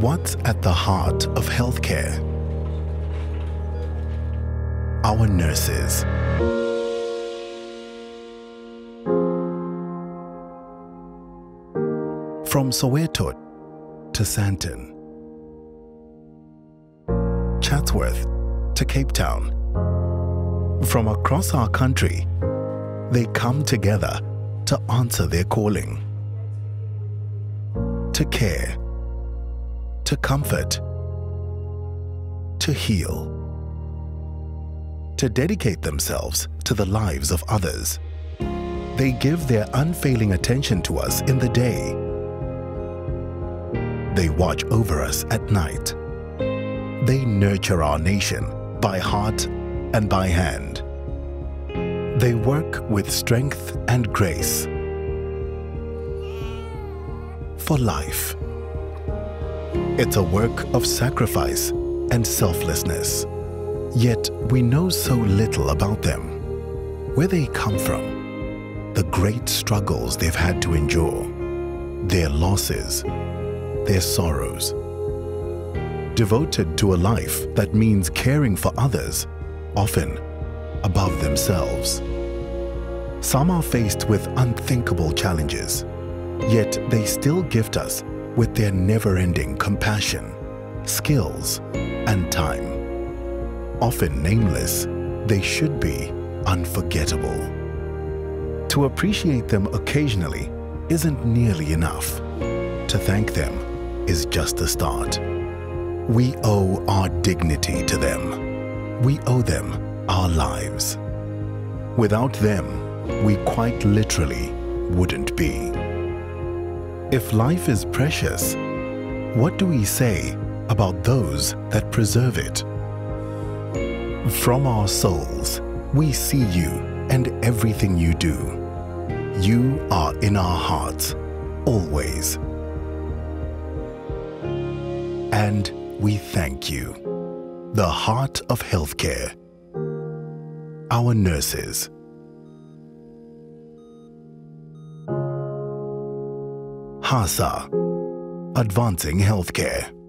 What's at the heart of healthcare? Our nurses. From Soweto to Sandton, Chatsworth to Cape Town, from across our country, they come together to answer their calling. To care, to comfort, to heal, to dedicate themselves to the lives of others. They give their unfailing attention to us in the day. They watch over us at night. They nurture our nation by heart and by hand. They work with strength and grace for life. It's a work of sacrifice and selflessness. Yet we know so little about them, where they come from, the great struggles they've had to endure, their losses, their sorrows. Devoted to a life that means caring for others, often above themselves. Some are faced with unthinkable challenges, yet they still gift us with their never-ending compassion, skills, and time. Often nameless, they should be unforgettable. To appreciate them occasionally isn't nearly enough. To thank them is just the start. We owe our dignity to them. We owe them our lives. Without them, we quite literally wouldn't be. If life is precious, what do we say about those that preserve it? From our souls, we see you and everything you do. You are in our hearts, always. And we thank you. The heart of healthcare. Our nurses. HASA, Advancing Healthcare.